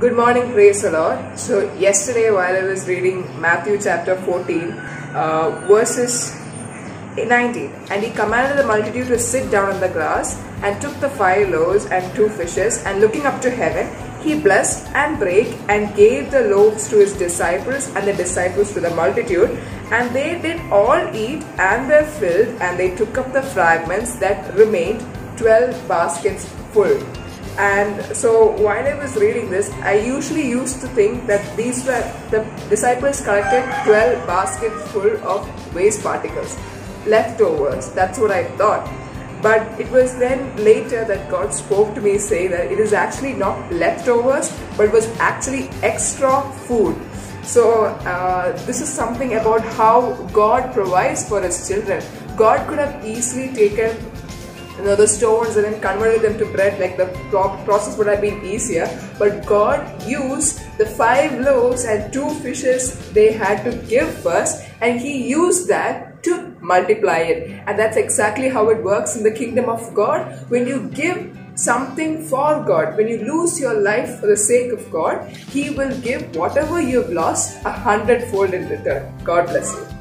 Good morning, praise the Lord. So, yesterday while I was reading Matthew chapter 14, uh, verses 19, and he commanded the multitude to sit down on the grass, and took the five loaves and two fishes, and looking up to heaven, he blessed and brake and gave the loaves to his disciples, and the disciples to the multitude. And they did all eat and were filled, and they took up the fragments that remained, twelve baskets full. And so while I was reading this, I usually used to think that these were the disciples collected 12 baskets full of waste particles, leftovers. That's what I thought. But it was then later that God spoke to me saying that it is actually not leftovers, but was actually extra food. So uh, this is something about how God provides for His children. God could have easily taken you know the stones and then converted them to bread like the process would have been easier but god used the five loaves and two fishes they had to give first and he used that to multiply it and that's exactly how it works in the kingdom of god when you give something for God, when you lose your life for the sake of God, He will give whatever you've lost a hundredfold in return. God bless you.